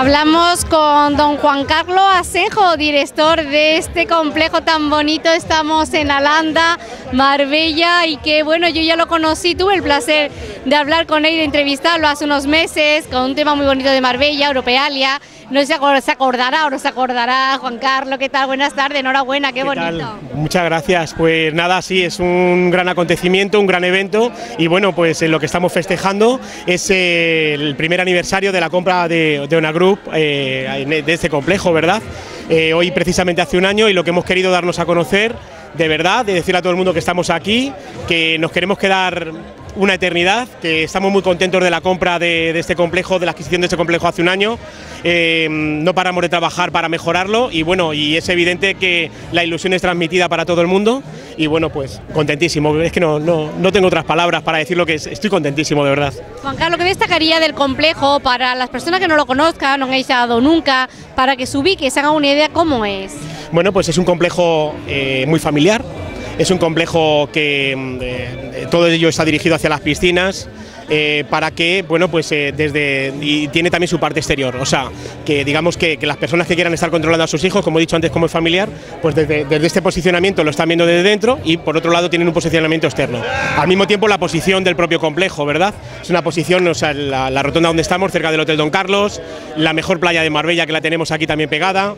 Hablamos con don Juan Carlos Asejo, director de este complejo tan bonito. Estamos en Alanda, Marbella, y que bueno, yo ya lo conocí, tuve el placer de hablar con él, de entrevistarlo hace unos meses, con un tema muy bonito de Marbella, Europealia. No se acordará o no se acordará, Juan Carlos, ¿qué tal? Buenas tardes, enhorabuena, qué, bonito. Muchas gracias, pues nada, sí, es un gran acontecimiento, un gran evento y bueno, pues lo que estamos festejando es eh, el primer aniversario de la compra de, de una group eh, de este complejo, ¿verdad? Eh, hoy precisamente hace un año y lo que hemos querido darnos a conocer de verdad, de decir a todo el mundo que estamos aquí, que nos queremos quedar una eternidad, que estamos muy contentos de la compra de, este complejo, de la adquisición de este complejo hace un año. Eh, no paramos de trabajar para mejorarlo y bueno, y es evidente que la ilusión es transmitida para todo el mundo y bueno, pues contentísimo. Es que no, no, no tengo otras palabras para decir lo que es, estoy contentísimo de verdad. Juan Carlos, ¿qué destacaría del complejo para las personas que no lo conozcan, no han estado nunca, para que se ubique, se hagan una idea cómo es? Bueno, pues es un complejo eh, muy familiar, es un complejo que mm, todo ello está dirigido hacia las piscinas. Eh, para que, bueno, pues eh, desde. y tiene también su parte exterior. O sea, que digamos que, las personas que quieran estar controlando a sus hijos, como he dicho antes, como es familiar, pues desde, este posicionamiento lo están viendo desde dentro y por otro lado tienen un posicionamiento externo. Al mismo tiempo, la posición del propio complejo, ¿verdad? Es una posición, o sea, la rotonda donde estamos, cerca del Hotel Don Carlos, la mejor playa de Marbella que la tenemos aquí también pegada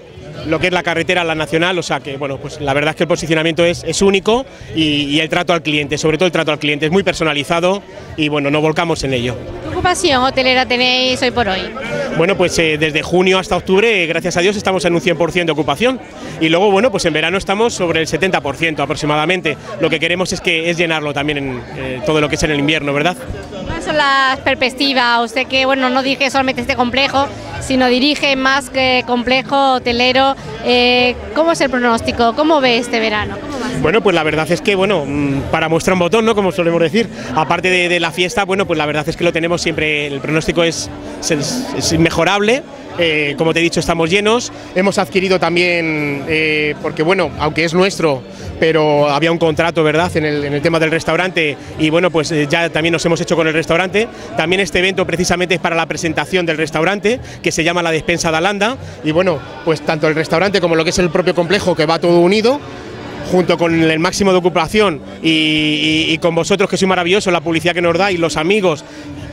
lo que es la carretera, la nacional, o sea que bueno, pues la verdad es que el posicionamiento es, es único y, el trato al cliente, sobre todo el trato al cliente, es muy personalizado y bueno, nos volcamos en ello. ¿Qué ocupación hotelera tenéis hoy por hoy? Bueno, pues eh, desde junio hasta octubre, gracias a Dios, estamos en un 100% de ocupación y luego, bueno, pues en verano estamos sobre el 70% aproximadamente. Lo que queremos es que es llenarlo también en eh, todo lo que es en el invierno, ¿verdad? ¿Cuáles son las perspectivas? Usted que, bueno, no dije solamente este complejo, sino dirige más complejo hotelero. Eh, ¿Cómo es el pronóstico? ¿Cómo ve este verano? Bueno, pues la verdad es que, bueno, mm, para mostrar un botón, ¿no? Como solemos decir, aparte de, la fiesta, bueno, pues la verdad es que lo tenemos siempre, el pronóstico es, es, inmejorable. Eh, como te he dicho, estamos llenos. Hemos adquirido también, eh, porque bueno, aunque es nuestro, pero había un contrato, ¿verdad?, en el, tema del restaurante y bueno, pues eh, ya también nos hemos hecho con el restaurante. También este evento precisamente es para la presentación del restaurante, que se llama La Despensa de Alanda y bueno, pues tanto el restaurante como lo que es el propio complejo, que va todo unido, junto con el máximo de ocupación y, con vosotros que sois maravillosos, la publicidad que nos dais, los amigos,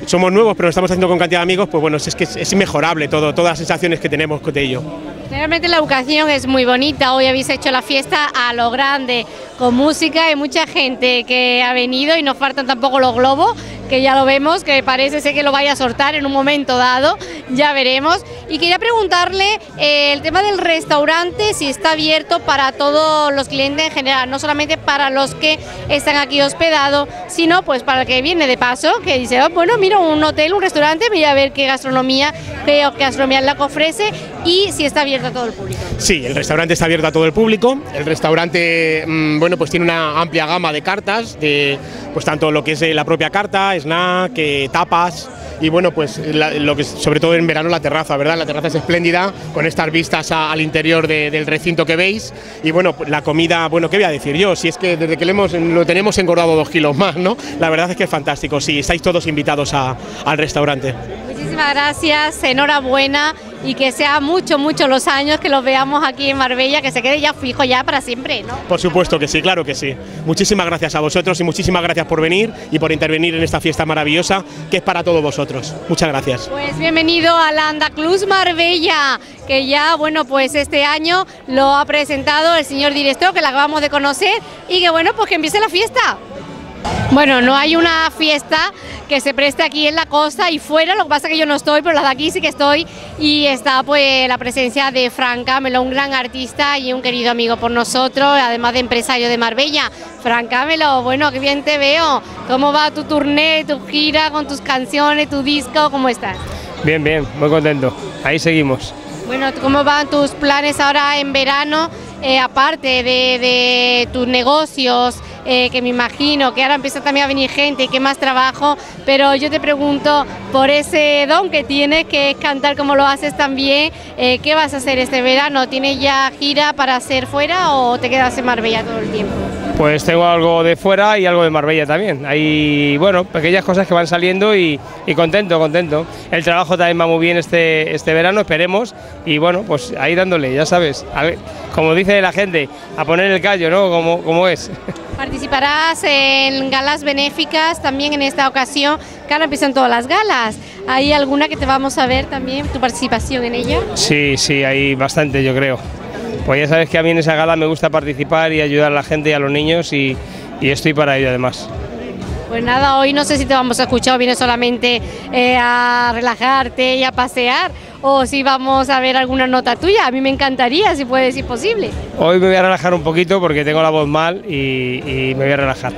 somos nuevos pero lo estamos haciendo con cantidad de amigos, pues bueno, es que es, inmejorable todo, todas las sensaciones que tenemos de ello. Realmente la educación es muy bonita, hoy habéis hecho la fiesta a lo grande, con música y mucha gente que ha venido y no faltan tampoco los globos, que ya lo vemos, que parece ser que lo vaya a soltar en un momento dado, ya veremos. Y quería preguntarle eh, el tema del restaurante, si está abierto para todos los clientes en general, no solamente para los que están aquí hospedados, sino pues para el que viene de paso, que dice, oh, bueno, mira, un hotel, un restaurante, voy a ver qué gastronomía, qué gastronomía la que ofrece y si está abierto a todo el público. Sí, el restaurante está abierto a todo el público, el restaurante, mm, bueno, pues tiene una amplia gama de cartas, de pues tanto lo que es la propia carta, snack, eh, tapas y bueno, pues lo que sobre todo en verano la terraza, ¿verdad? La terraza es espléndida con estas vistas al interior del recinto que veis y bueno, pues la comida, bueno, ¿qué voy a decir yo? Si es que desde que lo tenemos engordado dos kilos más, ¿no? La verdad es que es fantástico, sí, estáis todos invitados al restaurante. Muchísimas gracias, enhorabuena y que sea mucho, mucho los años que los veamos aquí en Marbella, que se quede ya fijo ya para siempre, ¿no? Por supuesto que sí, claro que sí. Muchísimas gracias a vosotros y muchísimas gracias por venir y por intervenir en esta fiesta maravillosa que es para todos vosotros. Muchas gracias. Pues bienvenido a la Andaclus Marbella, que ya, bueno, pues este año lo ha presentado el señor director, que la acabamos de conocer, y que bueno, pues que empiece la fiesta. Bueno, no hay una fiesta que se preste aquí en la costa y fuera, lo que pasa es que yo no estoy, pero la de aquí sí que estoy y está pues la presencia de Frank Camelo, un gran artista y un querido amigo por nosotros, además de empresario de Marbella. Frank Camelo, bueno, qué bien te veo, ¿cómo va tu turné, tu gira con tus canciones, tu disco, cómo estás? Bien, bien, muy contento, ahí seguimos. Bueno, ¿cómo van tus planes ahora en verano, eh, aparte de tus negocios? Eh, que me imagino que ahora empieza también a venir gente y que más trabajo, pero yo te pregunto por ese don que tienes, que es cantar como lo haces también, eh, ¿qué vas a hacer este verano? ¿Tienes ya gira para hacer fuera o te quedas en Marbella todo el tiempo? Pues tengo algo de fuera y algo de Marbella también. Hay, bueno, pequeñas cosas que van saliendo y, contento, contento. El trabajo también va muy bien este, este verano, esperemos. Y bueno, pues ahí dándole, ya sabes. como dice la gente, a poner el callo, ¿no? Como, como es. Participarás en galas benéficas también en esta ocasión, que ahora empiezan todas las galas. ¿Hay alguna que te vamos a ver también, tu participación en ella? Sí, sí, hay bastante, yo creo. Pues ya sabes que a mí en esa gala me gusta participar y ayudar a la gente y a los niños y, estoy para ello además. Pues nada, hoy no sé si te vamos a escuchar o vienes solamente eh, a relajarte y a pasear o si vamos a ver alguna nota tuya. A mí me encantaría, si puede ser posible. Hoy me voy a relajar un poquito porque tengo la voz mal y, me voy a relajar.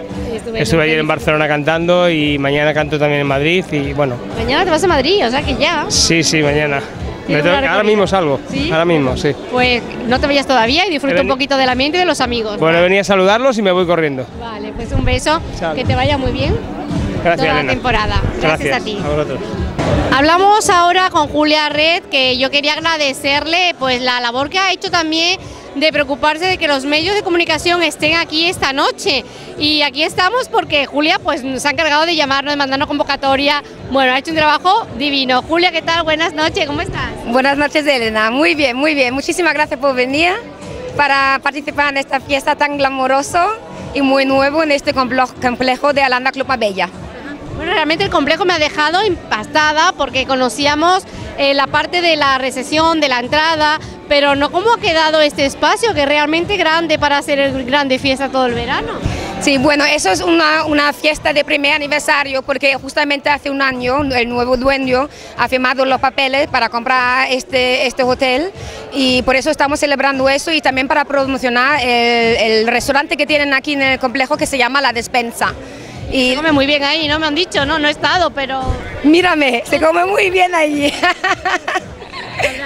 Estuve ayer en Barcelona cantando y mañana canto también en Madrid y bueno. Mañana te vas a Madrid, o sea que ya. Sí, sí, mañana ahora mismo salgo. Ahora mismo, sí. Pues no te vayas todavía y disfruta un poquito del ambiente y de los amigos. Bueno, venía a saludarlos y me voy corriendo. Vale, pues un beso. Que te vaya muy bien. Gracias, toda la temporada. Gracias, a ti. A vosotros. Hablamos ahora con Julia Red, que yo quería agradecerle pues la labor que ha hecho también de preocuparse de que los medios de comunicación estén aquí esta noche. Y aquí estamos porque Julia pues nos ha encargado de llamarnos, de mandarnos convocatoria. Bueno, ha hecho un trabajo divino. Julia, ¿qué tal? Buenas noches, ¿cómo estás? Buenas noches, Elena. Muy bien, muy bien. Muchísimas gracias por venir para participar en esta fiesta tan glamoroso y muy nuevo en este complejo de Alanda Club Marbella. Bueno, realmente el complejo me ha dejado impastada porque conocíamos eh, la parte de la recesión, de la entrada, pero no cómo ha quedado este espacio, que es realmente grande para hacer el grande fiesta todo el verano. Sí, bueno, eso es una, fiesta de primer aniversario porque justamente hace un año el nuevo dueño ha firmado los papeles para comprar este, este hotel y por eso estamos celebrando eso y también para promocionar el, el restaurante que tienen aquí en el complejo que se llama La Despensa. Y come muy bien ahí, no me han dicho, no, no he estado, pero... Mírame, se come muy bien allí.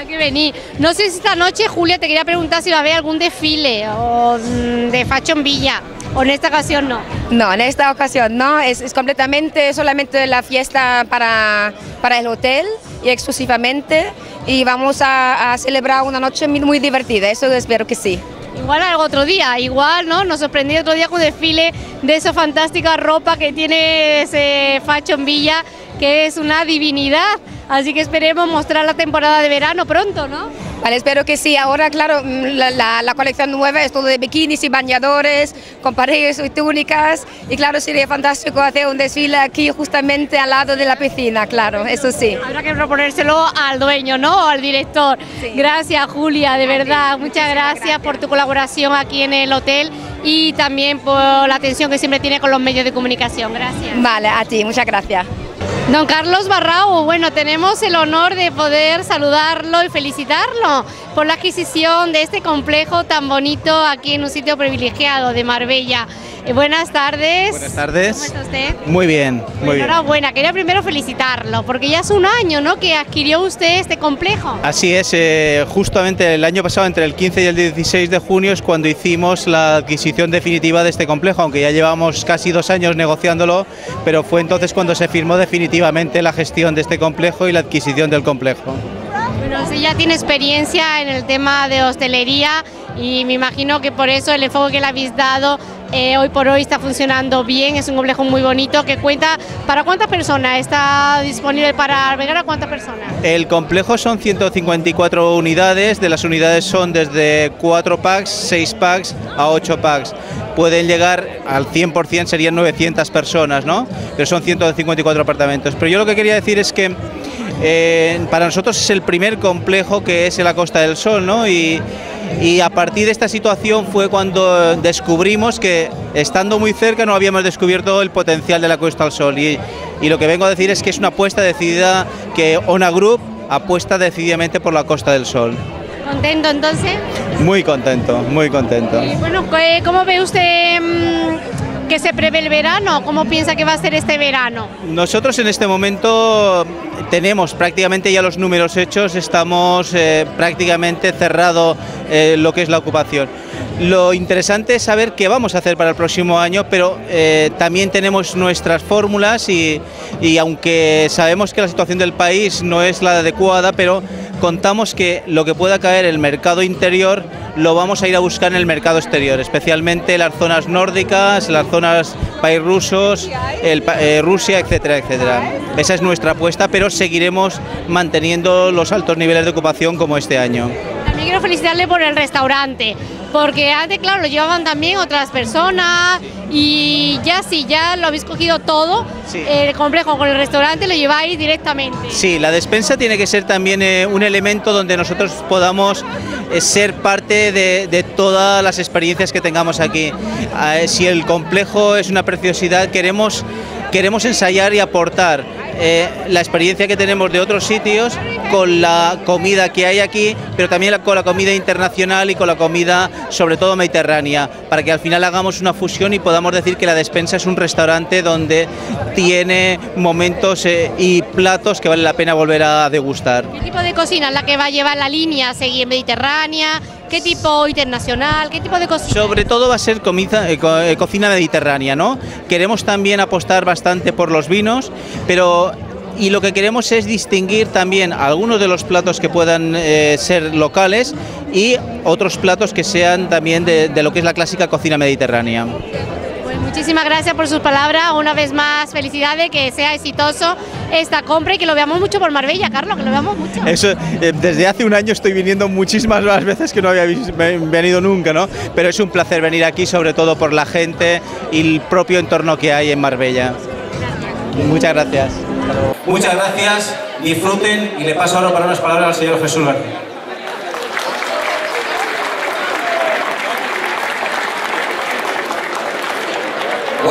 que venir. No sé si esta noche, Julia, te quería preguntar si va a haber algún desfile o mm, de Fashion Villa. ¿O en esta ocasión no? No, en esta ocasión no, es, completamente solamente la fiesta para, para, el hotel y exclusivamente y vamos a, a celebrar una noche muy divertida, eso espero que sí. Igual algo otro día, igual, ¿no? Nos sorprendió otro día con desfile de esa fantástica ropa que tiene ese Fashion Villa, que es una divinidad. Así que esperemos mostrar la temporada de verano pronto, ¿no? Vale, espero que sí. Ahora, claro, mm, la, colección nueva es todo de bikinis y bañadores, con paredes y túnicas. Y claro, sería fantástico hacer un desfile aquí justamente al lado de la piscina, claro, eso sí. Habrá que proponérselo al dueño, ¿no? al director. Gracias, Julia, de verdad. Muchas gracias, por tu colaboración aquí en el hotel y también por la atención que siempre tiene con los medios de comunicación. Gracias. Vale, a ti, muchas gracias. Don Carlos Barrao, bueno, tenemos el honor de poder saludarlo y felicitarlo por la adquisición de este complejo tan bonito aquí en un sitio privilegiado de Marbella. Eh, buenas tardes. Buenas tardes. ¿Cómo está usted? Muy bien, muy bien. Enhorabuena, quería primero felicitarlo, porque ya hace un año ¿no? que adquirió usted este complejo. Así es, eh, justamente el año pasado, entre el 15 y el 16 de junio, es cuando hicimos la adquisición definitiva de este complejo, aunque ya llevamos casi dos años negociándolo, pero fue entonces cuando se firmó definitivamente la gestión de este complejo y la adquisición del complejo. Bueno, usted ya tiene experiencia en el tema de hostelería y me imagino que por eso el enfoque que le habéis dado eh, hoy por hoy está funcionando bien, es un complejo muy bonito que cuenta para cuántas personas, está disponible para albergar a cuántas personas. El complejo son 154 unidades, de las unidades son desde 4 packs, 6 packs a 8 packs. Pueden llegar al 100%, serían 900 personas, ¿no? Pero son 154 apartamentos. Pero yo lo que quería decir es que eh, para nosotros es el primer complejo que es en la Costa del Sol, ¿no? Y, y a partir de esta situación fue cuando descubrimos que estando muy cerca no habíamos descubierto el potencial de la Costa del Sol y, y lo que vengo a decir es que es una apuesta decidida que ONA Group apuesta decididamente por la Costa del Sol. ¿Contento entonces? Muy contento, muy contento. Y bueno, ¿cómo ve usted que se prevé el verano? ¿Cómo piensa que va a ser este verano? Nosotros en este momento tenemos prácticamente ya los números hechos, estamos eh, prácticamente cerrado eh, lo que es la ocupación. Lo interesante es saber qué vamos a hacer para el próximo año, pero eh, también tenemos nuestras fórmulas y, y aunque sabemos que la situación del país no es la adecuada, pero contamos que lo que pueda caer el mercado interior lo vamos a ir a buscar en el mercado exterior, especialmente las zonas nórdicas, las zonas países rusos, eh, Rusia, etcétera, etcétera. Esa es nuestra apuesta, pero seguiremos manteniendo los altos niveles de ocupación como este año. También quiero felicitarle por el restaurante, porque antes, claro, lo llevaban también otras personas y ya si ya lo habéis cogido todo, Sí. el complejo con el restaurante lo lleváis directamente. Sí, la despensa tiene que ser también eh, un elemento donde nosotros podamos eh, ser parte de, de todas las experiencias que tengamos aquí. Eh, si el complejo es una preciosidad, queremos, queremos ensayar y aportar eh, la experiencia que tenemos de otros sitios con la comida que hay aquí, pero también con la comida internacional y con la comida sobre todo mediterránea, para que al final hagamos una fusión y podamos decir que la despensa es un restaurante donde tiene momentos eh, y platos que vale la pena volver a degustar. ¿Qué tipo de cocina es la que va a llevar la línea a seguir mediterránea? ¿Qué tipo internacional? ¿Qué tipo de cocina? Sobre todo va a ser comiza- eh, co- eh, cocina mediterránea, ¿no? Queremos también apostar bastante por los vinos, pero y lo que queremos es distinguir también algunos de los platos que puedan eh, ser locales y otros platos que sean también de, de lo que es la clásica cocina mediterránea. Pues muchísimas gracias por sus palabras. Una vez más, felicidades, que sea exitoso esta compra y que lo veamos mucho por Marbella, Carlos, que lo veamos mucho. Eso, eh, desde hace un año estoy viniendo muchísimas más veces que no había venido nunca, ¿no? Pero es un placer venir aquí, sobre todo por la gente y el propio entorno que hay en Marbella. Muchas gracias. Muchas gracias, disfruten y le paso ahora para unas palabras al señor Jesús García.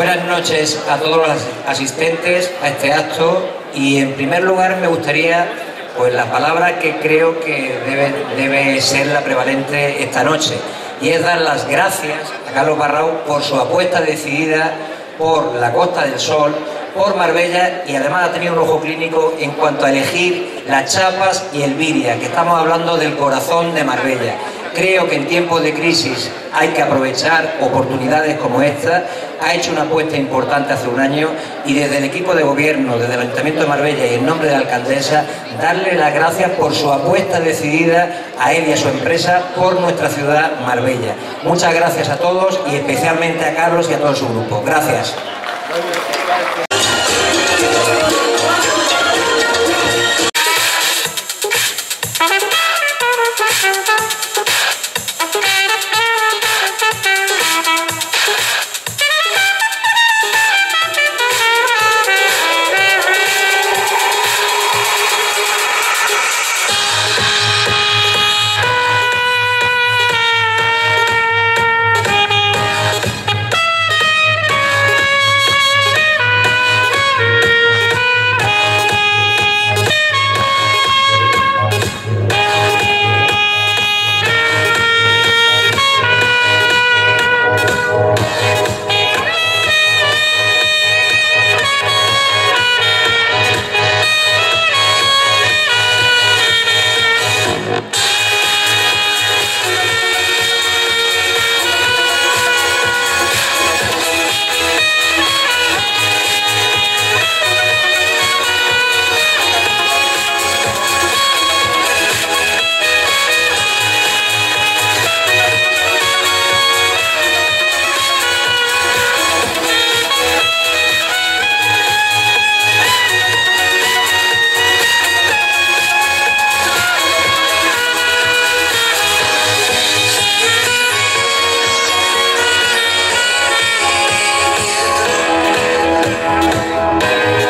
Buenas noches a todos los asistentes a este acto y en primer lugar me gustaría pues la palabra que creo que debe, debe ser la prevalente esta noche y es dar las gracias a Carlos Barrao por su apuesta decidida por la Costa del Sol, por Marbella y además ha tenido un ojo clínico en cuanto a elegir las chapas y el viria, que estamos hablando del corazón de Marbella. Creo que en tiempos de crisis hay que aprovechar oportunidades como esta. Ha hecho una apuesta importante hace un año y desde el equipo de gobierno, desde el Ayuntamiento de Marbella y en nombre de la alcaldesa, darle las gracias por su apuesta decidida a él y a su empresa por nuestra ciudad Marbella. Muchas gracias a todos y especialmente a Carlos y a todo su grupo. Gracias.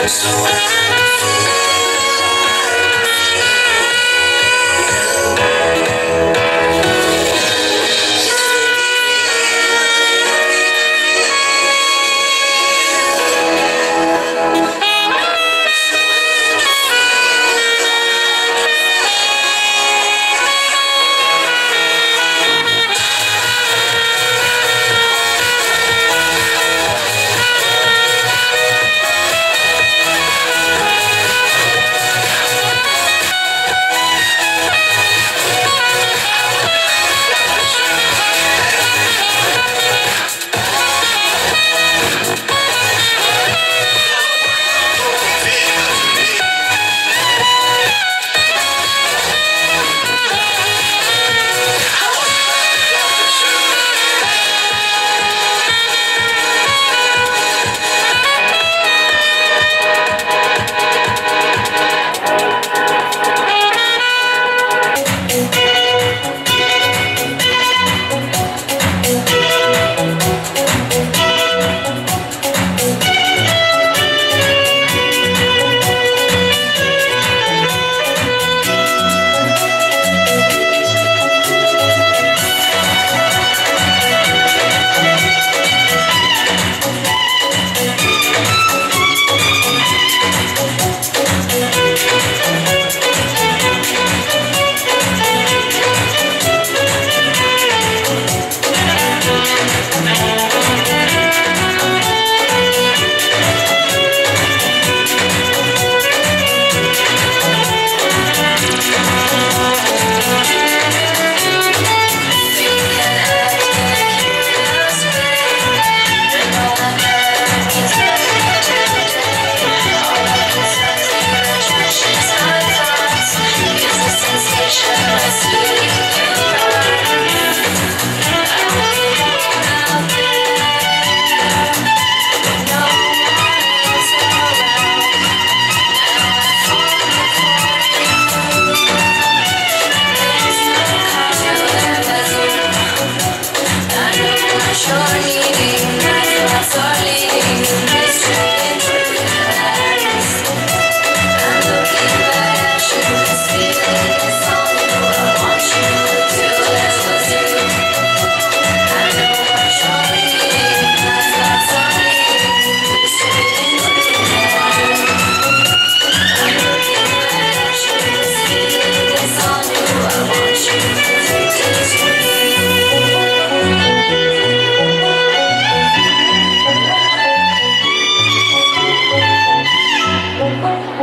Yes.